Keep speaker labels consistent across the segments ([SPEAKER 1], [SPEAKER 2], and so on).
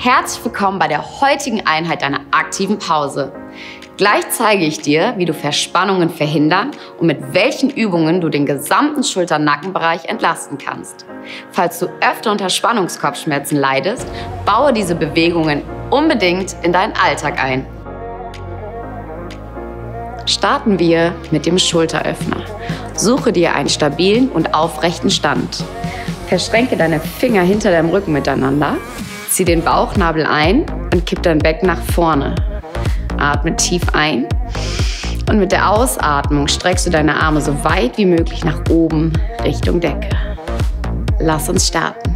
[SPEAKER 1] Herzlich willkommen bei der heutigen Einheit deiner aktiven Pause. Gleich zeige ich dir, wie du Verspannungen verhindern und mit welchen Übungen du den gesamten Schulter-Nackenbereich entlasten kannst. Falls du öfter unter Spannungskopfschmerzen leidest, baue diese Bewegungen unbedingt in deinen Alltag ein. Starten wir mit dem Schulteröffner. Suche dir einen stabilen und aufrechten Stand. Verschränke deine Finger hinter deinem Rücken miteinander Zieh den Bauchnabel ein und kipp dein Becken nach vorne. Atme tief ein. Und mit der Ausatmung streckst du deine Arme so weit wie möglich nach oben Richtung Decke. Lass uns starten.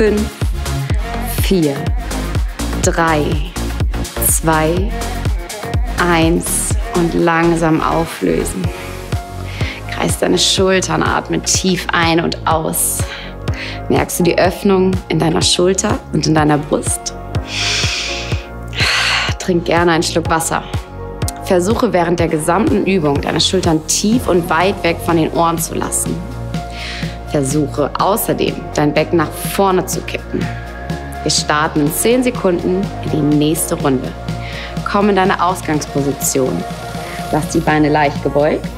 [SPEAKER 1] Noch fünf, vier, drei, zwei, eins und langsam auflösen. Kreis deine Schultern, atme tief ein und aus. Merkst du die Öffnung in deiner Schulter und in deiner Brust? Trink gerne einen Schluck Wasser. Versuche während der gesamten Übung deine Schultern tief und weit weg von den Ohren zu lassen. Versuche außerdem, dein Becken nach vorne zu kippen. Wir starten in 10 Sekunden in die nächste Runde. Komm in deine Ausgangsposition. Lass die Beine leicht gebeugt.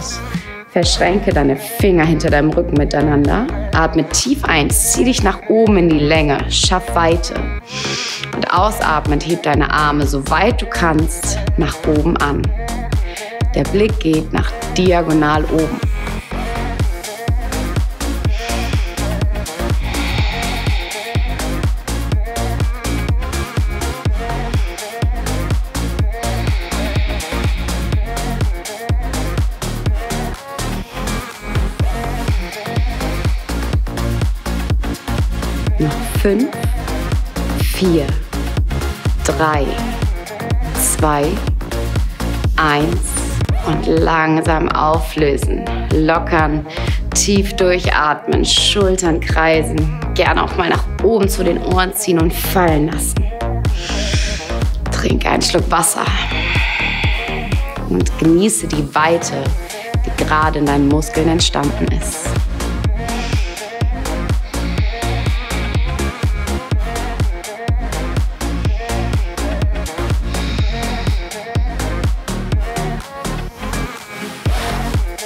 [SPEAKER 1] Verschränke deine Finger hinter deinem Rücken miteinander. Atme tief ein, zieh dich nach oben in die Länge, schaff Weite. Und ausatmend heb deine Arme so weit du kannst nach oben an. Der Blick geht nach diagonal oben. Noch fünf, vier, drei, zwei, eins und langsam auflösen. Lockern, tief durchatmen, Schultern kreisen, gerne auch mal nach oben zu den Ohren ziehen und fallen lassen. Trink einen Schluck Wasser und genieße die Weite, die gerade in deinen Muskeln entstanden ist.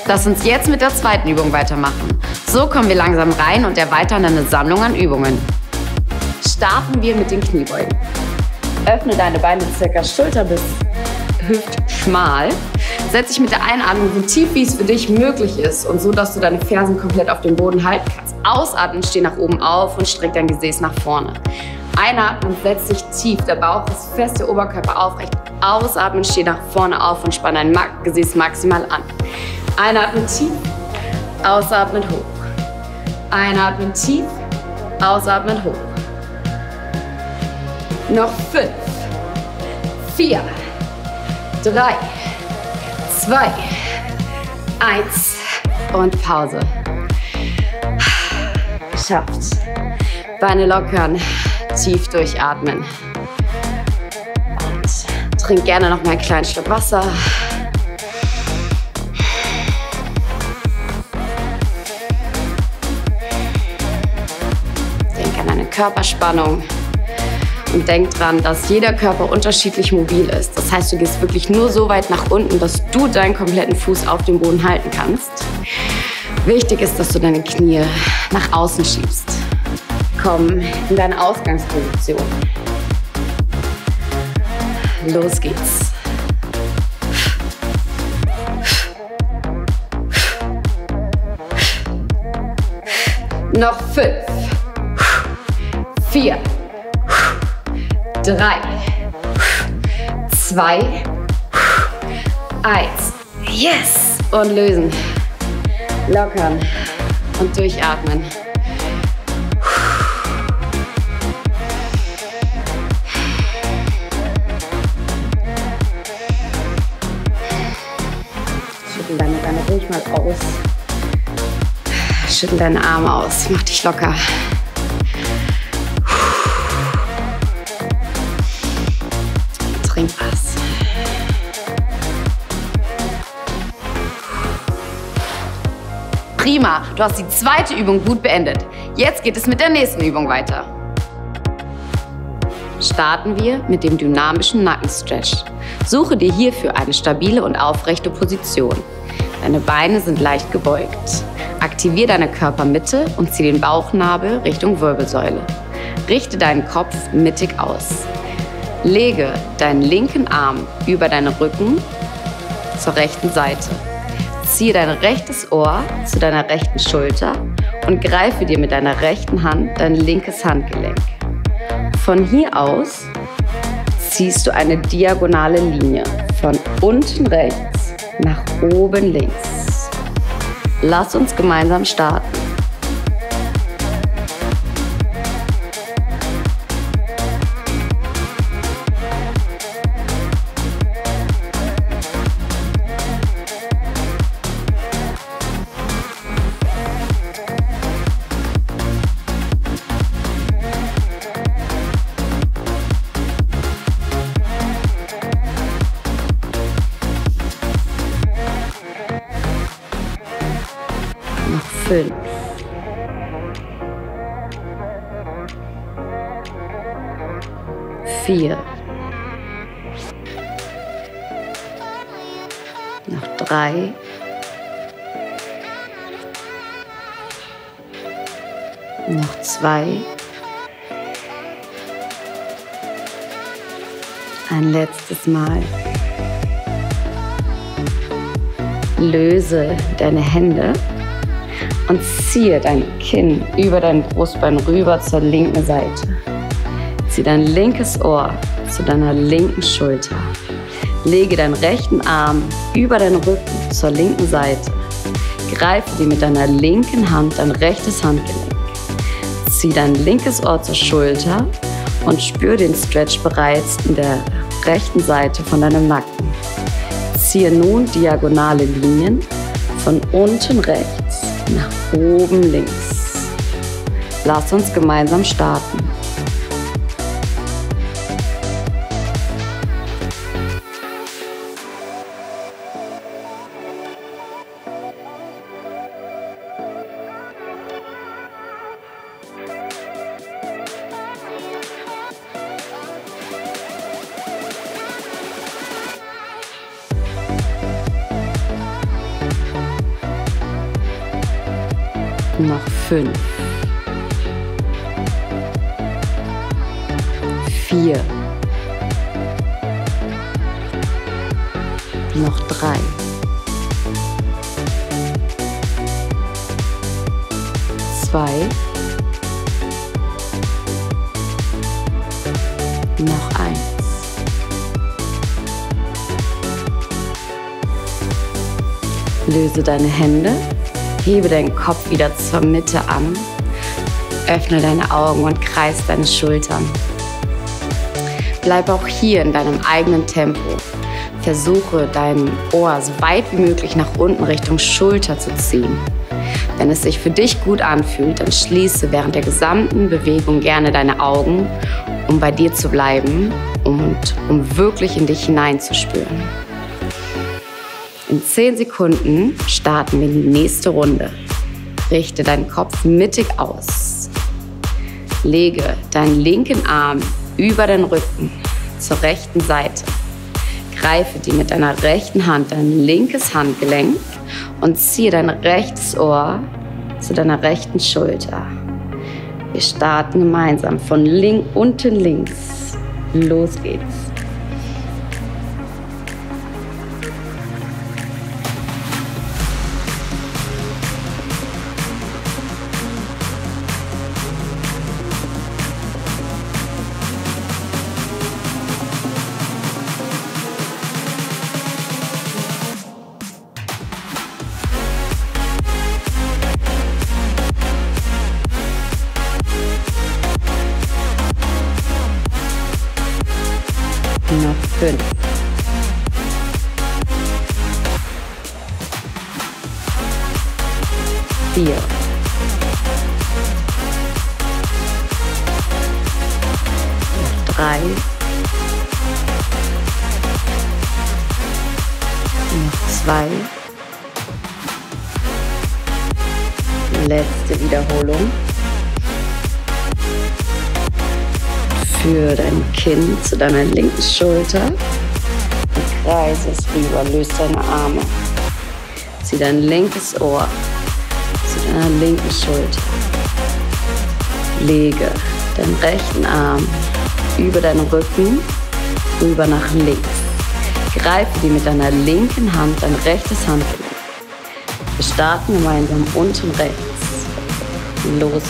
[SPEAKER 1] Lass uns jetzt mit der zweiten Übung weitermachen. So kommen wir langsam rein und erweitern eine Sammlung an Übungen. Starten wir mit den Kniebeugen. Öffne deine Beine circa Schulter bis hüftschmal. Setz dich mit der Einatmung so tief, wie es für dich möglich ist und so, dass du deine Fersen komplett auf dem Boden halten kannst. Ausatmen, steh nach oben auf und streck dein Gesäß nach vorne. Einatmen, setz dich tief, der Bauch ist fest, der Oberkörper aufrecht. Ausatmen, steh nach vorne auf und spann dein Gesäß maximal an. Einatmen tief, ausatmen hoch. Einatmen tief, ausatmen hoch. Noch fünf, vier, drei, zwei, eins und Pause. Schafft. Beine lockern, tief durchatmen. Und trink gerne noch mal einen kleinen Schluck Wasser. Körperspannung. Und denk dran, dass jeder Körper unterschiedlich mobil ist. Das heißt, du gehst wirklich nur so weit nach unten, dass du deinen kompletten Fuß auf dem Boden halten kannst. Wichtig ist, dass du deine Knie nach außen schiebst. Komm in deine Ausgangsposition. Los geht's. Noch fünf vier, drei, zwei, eins. Yes! Und lösen. Lockern und durchatmen. Atmen deine Beine ruhig mal aus. Schüttel deine Arme aus. Mach dich locker. Prima, du hast die zweite Übung gut beendet. Jetzt geht es mit der nächsten Übung weiter. Starten wir mit dem dynamischen Nackenstretch. Suche dir hierfür eine stabile und aufrechte Position. Deine Beine sind leicht gebeugt. Aktiviere deine Körpermitte und zieh den Bauchnabel Richtung Wirbelsäule. Richte deinen Kopf mittig aus. Lege deinen linken Arm über deinen Rücken zur rechten Seite. Ziehe dein rechtes Ohr zu deiner rechten Schulter und greife dir mit deiner rechten Hand dein linkes Handgelenk. Von hier aus ziehst du eine diagonale Linie von unten rechts nach oben links. Lass uns gemeinsam starten. Fünf. Vier. Noch drei. Noch zwei. Ein letztes Mal. Löse deine Hände und ziehe dein Kinn über dein Brustbein rüber zur linken Seite. Zieh dein linkes Ohr zu deiner linken Schulter. Lege deinen rechten Arm über deinen Rücken zur linken Seite. Greife dir mit deiner linken Hand dein rechtes Handgelenk. Zieh dein linkes Ohr zur Schulter und spür den Stretch bereits in der rechten Seite von deinem Nacken. Ziehe nun diagonale Linien von unten rechts nach oben links. Lass uns gemeinsam starten. Noch fünf, vier, noch drei, zwei, noch eins. Löse deine Hände Hebe deinen Kopf wieder zur Mitte an. Öffne deine Augen und kreis deine Schultern. Bleib auch hier in deinem eigenen Tempo. Versuche dein Ohr so weit wie möglich nach unten Richtung Schulter zu ziehen. Wenn es sich für dich gut anfühlt, dann schließe während der gesamten Bewegung gerne deine Augen, um bei dir zu bleiben und um wirklich in dich hineinzuspüren. In 10 Sekunden starten wir die nächste Runde. Richte deinen Kopf mittig aus. Lege deinen linken Arm über den Rücken zur rechten Seite. Greife dir mit deiner rechten Hand dein linkes Handgelenk und ziehe dein rechtes Ohr zu deiner rechten Schulter. Wir starten gemeinsam von link unten links. Los geht's. Noch drei. Noch zwei. Letzte Wiederholung. Führe dein Kinn zu deiner linken Schulter und kreise es rüber. Löse deine Arme. Zieh dein linkes Ohr deiner linken Schulter. Lege deinen rechten Arm über deinen Rücken rüber nach links. Greife dir mit deiner linken Hand dein rechtes Handgelenk. Wir starten gemeinsam unten rechts. Los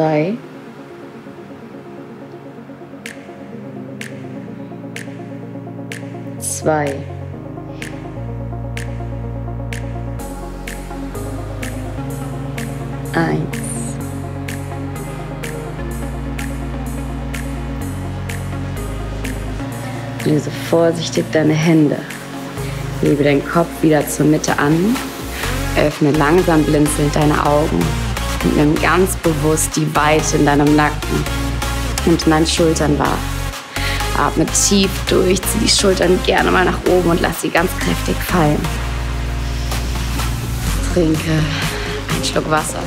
[SPEAKER 1] Drei. Zwei. Eins. Löse vorsichtig deine Hände. Hebe deinen Kopf wieder zur Mitte an. Öffne langsam blinzelnd deine Augen und nimm ganz bewusst die Weite in deinem Nacken und in deinen Schultern wahr. Atme tief durch, zieh die Schultern gerne mal nach oben und lass sie ganz kräftig fallen. Trinke einen Schluck Wasser.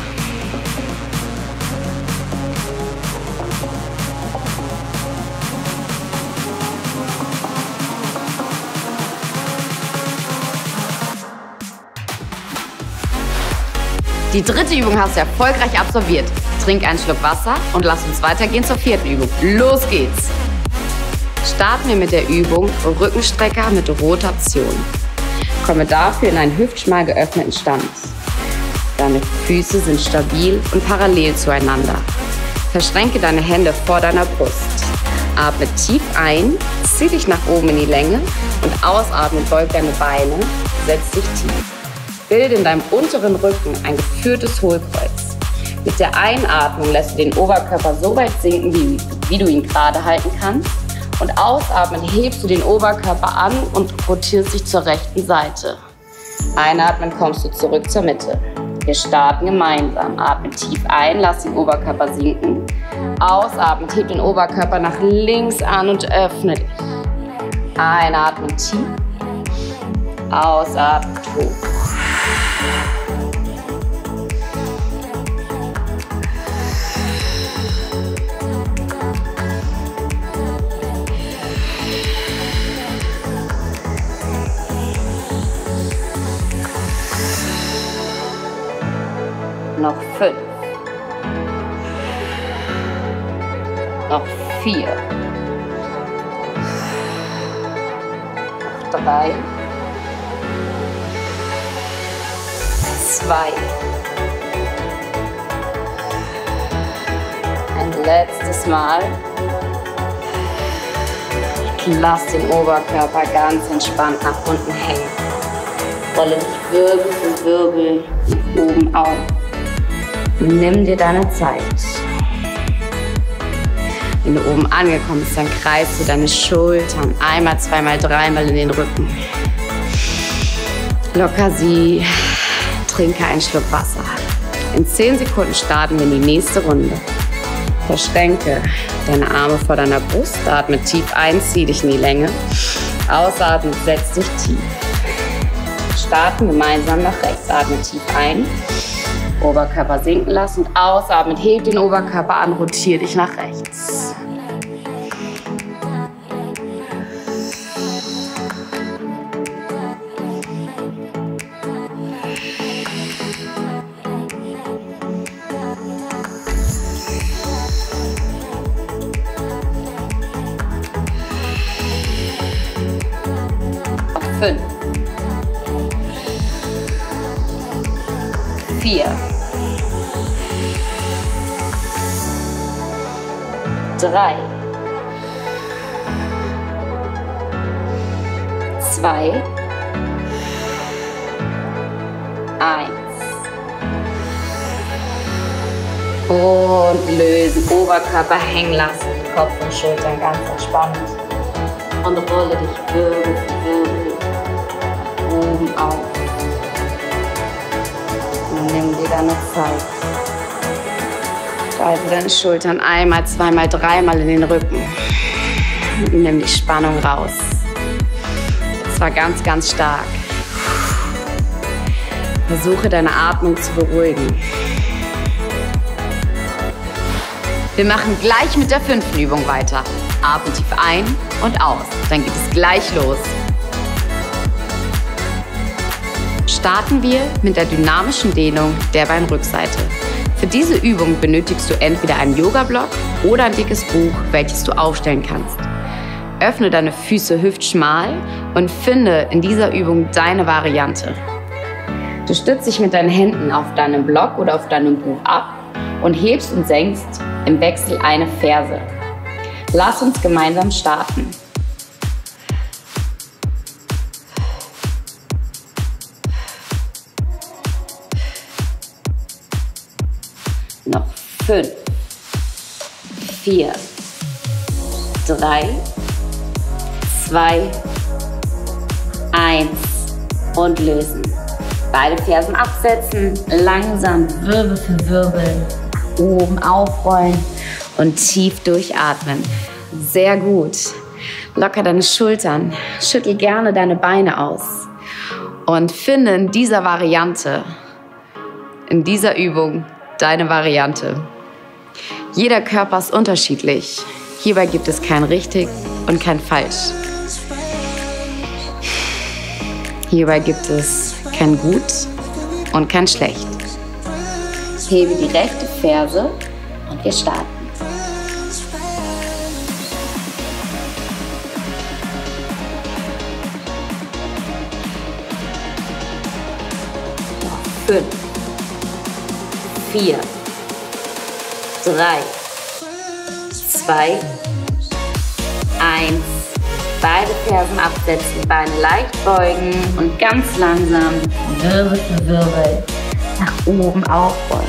[SPEAKER 1] Die dritte Übung hast du erfolgreich absolviert. Trink einen Schluck Wasser und lass uns weitergehen zur vierten Übung. Los geht's! Starten wir mit der Übung Rückenstrecker mit Rotation. Komme dafür in einen hüftschmal geöffneten Stand. Deine Füße sind stabil und parallel zueinander. Verschränke deine Hände vor deiner Brust. Atme tief ein, zieh dich nach oben in die Länge und ausatmen, beug deine Beine, setz dich tief. Bilde in deinem unteren Rücken ein geführtes Hohlkreuz. Mit der Einatmung lässt du den Oberkörper so weit sinken, wie, wie du ihn gerade halten kannst. Und ausatmen hebst du den Oberkörper an und rotierst dich zur rechten Seite. Einatmen kommst du zurück zur Mitte. Wir starten gemeinsam. Atme tief ein, lass den Oberkörper sinken. Ausatmen, heb den Oberkörper nach links an und öffne dich. Einatmen tief. Ausatmen hoch. Noch fünf. Noch vier. Noch drei. Zwei. Ein letztes Mal. Lass den Oberkörper ganz entspannt nach unten hängen. Rolle dich Wirbel für Wirbel oben auf. Nimm dir deine Zeit. Wenn du oben angekommen bist, dann kreist du deine Schultern einmal, zweimal, dreimal in den Rücken. Locker sie, trinke einen Schluck Wasser. In 10 Sekunden starten wir in die nächste Runde. Verschränke deine Arme vor deiner Brust, atme tief ein, zieh dich in die Länge. Ausatmen, setz dich tief. Starten gemeinsam nach rechts, atme tief ein. Oberkörper sinken lassen und ausatmen. Heb den Oberkörper an, rotiere dich nach rechts. Vier, drei, zwei, eins. Und lösen, Oberkörper hängen lassen, Kopf und Schultern ganz entspannt. Und rolle dich für Wirbel oben auf. Dir deine Zeit. Halte deine Schultern einmal, zweimal, dreimal in den Rücken. Nimm die Spannung raus. Das war ganz, ganz stark. Versuche deine Atmung zu beruhigen. Wir machen gleich mit der fünften Übung weiter. Atme tief ein und aus. Dann geht es gleich los. Starten wir mit der dynamischen Dehnung der Beinrückseite. Für diese Übung benötigst du entweder einen Yoga-Block oder ein dickes Buch, welches du aufstellen kannst. Öffne deine Füße hüftschmal und finde in dieser Übung deine Variante. Du stützt dich mit deinen Händen auf deinem Block oder auf deinem Buch ab und hebst und senkst im Wechsel eine Ferse. Lass uns gemeinsam starten. Noch fünf, vier, drei, zwei, eins und lösen. Beide Fersen absetzen, langsam Wirbel für Wirbel oben aufrollen und tief durchatmen. Sehr gut. Locker deine Schultern, schüttel gerne deine Beine aus und finde in dieser Variante, in dieser Übung deine Variante. Jeder Körper ist unterschiedlich. Hierbei gibt es kein richtig und kein falsch. Hierbei gibt es kein gut und kein schlecht. Hebe die rechte Ferse und wir starten. Fünf, vier, drei, zwei, eins. Beide Fersen absetzen, Beine leicht beugen und ganz langsam Wirbel für Wirbel nach oben aufrollen.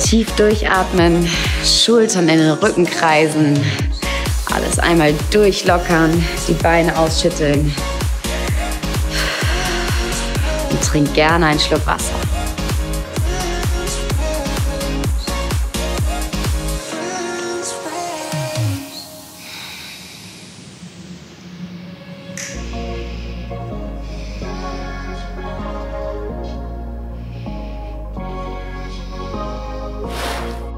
[SPEAKER 1] Tief durchatmen, Schultern in den Rücken kreisen, alles einmal durchlockern, die Beine ausschütteln. Und trink gerne einen Schluck Wasser.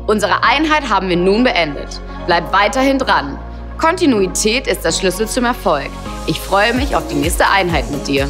[SPEAKER 1] Unsere Einheit haben wir nun beendet. Bleib weiterhin dran. Kontinuität ist der Schlüssel zum Erfolg. Ich freue mich auf die nächste Einheit mit dir.